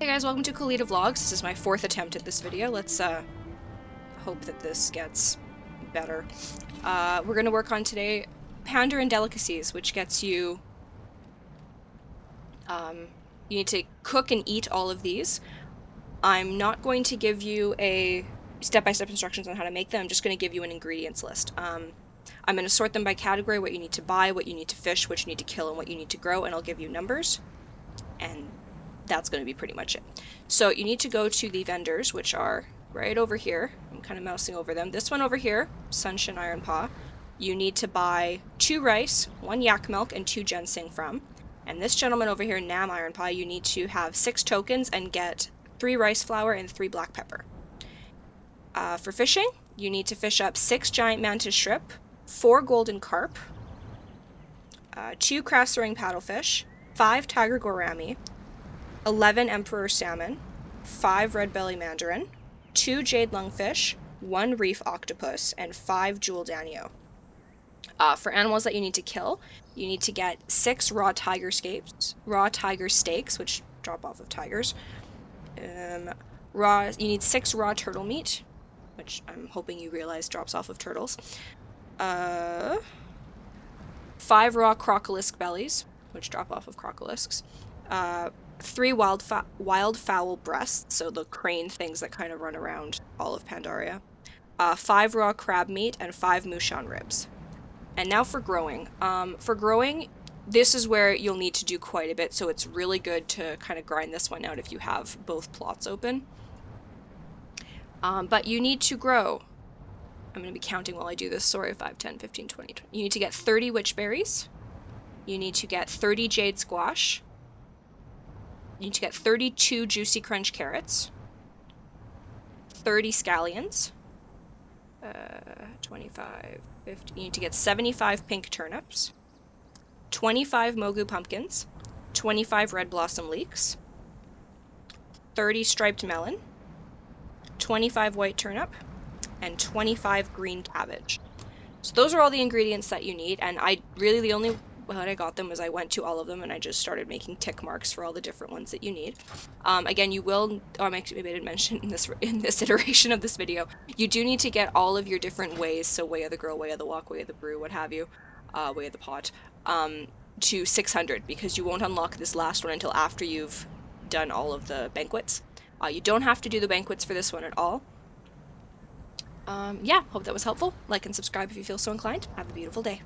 Hey guys, welcome to Khalida Vlogs. This is my fourth attempt at this video. Let's uh, hope that this gets better. Uh, we're going to work on today Pandaren Delicacies, which gets you... Um, you need to cook and eat all of these. I'm not going to give you a step-by-step -step instructions on how to make them. I'm just going to give you an ingredients list. Um, I'm going to sort them by category, what you need to buy, what you need to fish, what you need to kill, and what you need to grow, and I'll give you numbers. And that's going to be pretty much it. So you need to go to the vendors, which are right over here. I'm kind of mousing over them. This one over here, Sungshin Ironpaw, you need to buy two rice, one yak milk, and two ginseng from. And this gentleman over here, Nam Ironpaw, you need to have six tokens and get three rice flour and three black pepper. Uh, for fishing, you need to fish up six giant mantis shrimp, four golden carp, uh, two Krasarang paddlefish, five tiger gourami, 11 emperor salmon, five red belly mandarin, two jade lungfish, one reef octopus, and five jewel danio. Uh, for animals that you need to kill, you need to get six raw tiger scapes, raw tiger steaks, which drop off of tigers. Um, raw, you need six raw turtle meat, which I'm hoping you realize drops off of turtles. Uh, five raw crocolisk bellies, which drop off of crocolisks. Uh, three wild wild fowl breasts, so the crane things that kind of run around all of Pandaria. Uh, five raw crab meat and five Mushan ribs. And now for growing. Um, for growing, this is where you'll need to do quite a bit, so it's really good to kind of grind this one out if you have both plots open. Um, but you need to grow. I'm going to be counting while I do this. Sorry, 5, 10, 15, 20, 20. You need to get 30 witch berries. You need to get 30 jade squash. You need to get 32 juicy crunch carrots. 30 scallions. Uh, 25, 50. You need to get 75 pink turnips. 25 mogu pumpkins. 25 red blossom leeks. 30 striped melon. 25 white turnip, and 25 green cabbage. So those are all the ingredients that you need, and I really the only when I got them was I went to all of them and I just started making tick marks for all the different ones that you need. Um, again, you will, I maybe I didn't mention in this in this iteration of this video, you do need to get all of your different ways, so way of the grill, way of the wok, way of the brew, what have you, uh, way of the pot, um, to 600 because you won't unlock this last one until after you've done all of the banquets. Uh, you don't have to do the banquets for this one at all. Um, yeah, hope that was helpful. Like and subscribe if you feel so inclined. Have a beautiful day.